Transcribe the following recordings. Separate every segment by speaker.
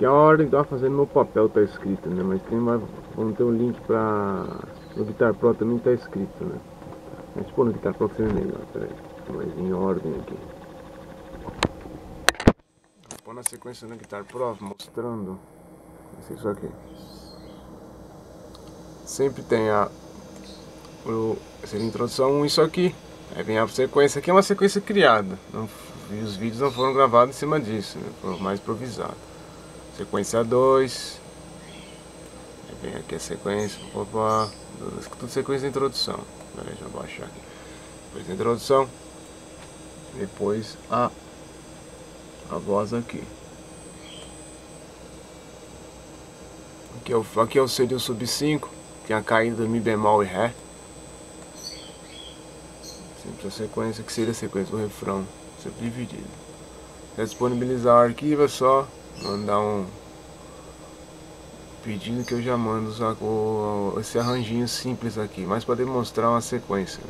Speaker 1: É a ordem que eu fazendo no papel tá escrito, né? Mas tem mais. Vamos ter um link pra. No Guitar Pro também tá escrito, né? Mas tipo no Guitar Pro que seria melhor, peraí. Mas em ordem aqui. Vou na sequência no Guitar Pro mostrando. Isso aqui. Sempre tem a. O, seria a introdução isso aqui. Aí vem a sequência aqui, é uma sequência criada. Não, e os vídeos não foram gravados em cima disso, né? Mais improvisados. Sequência 2. Aí vem aqui a sequência. Opa, tudo sequência de introdução. Deixa eu baixar aqui. Depois a introdução. Depois a, a voz aqui. Aqui é o, aqui é o C de sub 5. Tem a caída Mi bemol e Ré. Sempre a sequência que seria a sequência do refrão. Sempre dividido. Para disponibilizar o arquivo é só mandar um pedindo que eu já mando esse arranjinho simples aqui, mas para demonstrar uma sequência.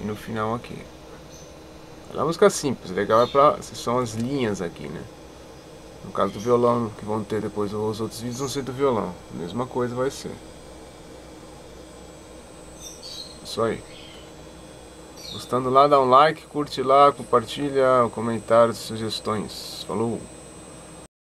Speaker 1: E no final aqui. É uma música simples, legal é para são as linhas aqui, né? No caso do violão, que vão ter depois os outros vídeos vão ser do violão. Mesma coisa vai ser. Isso aí. Gostando lá, dá um like, curte lá, compartilha, comentários, sugestões. Falou!